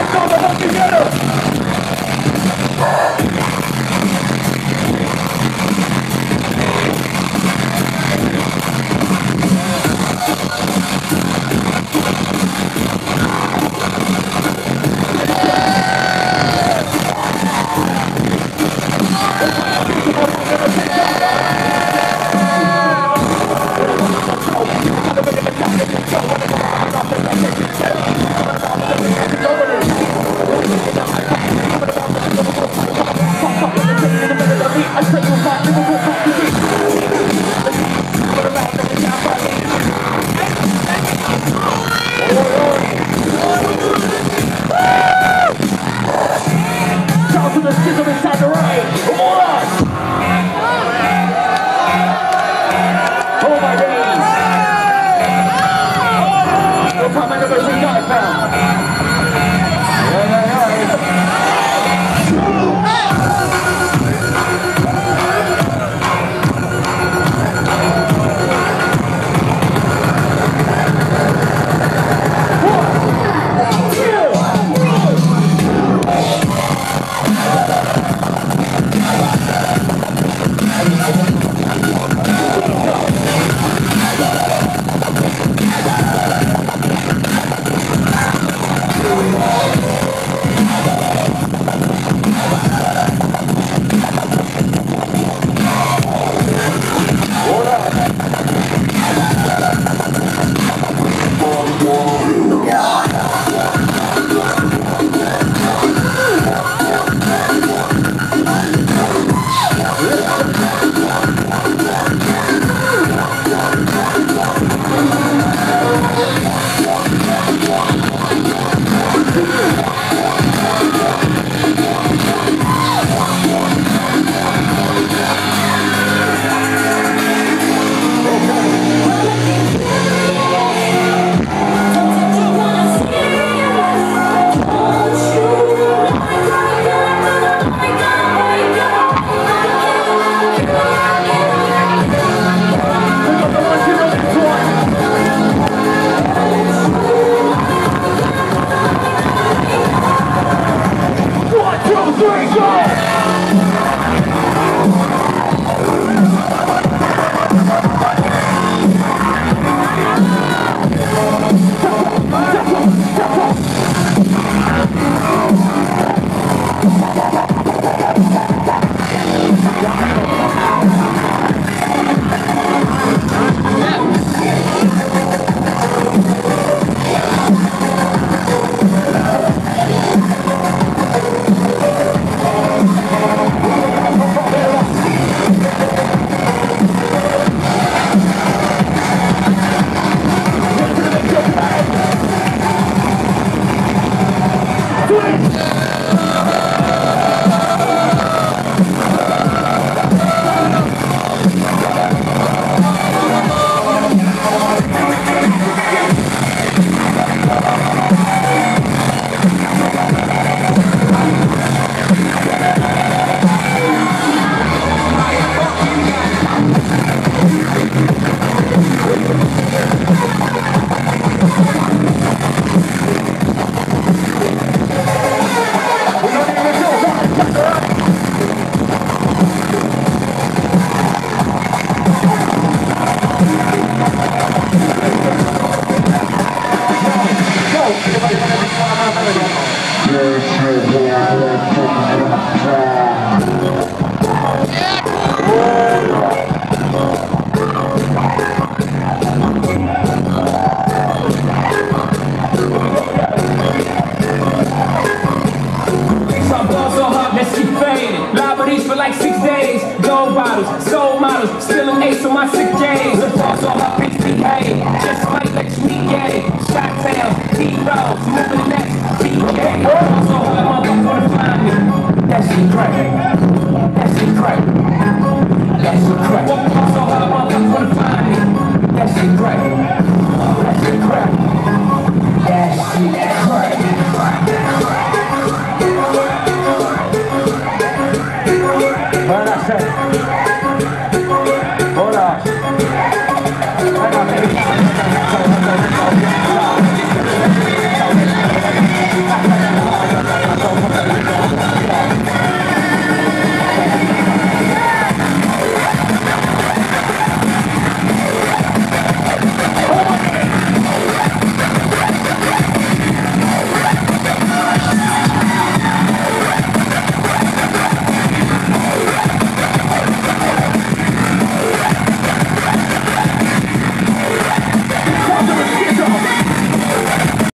Go the models, soul models, still ace on my sick days. van a ser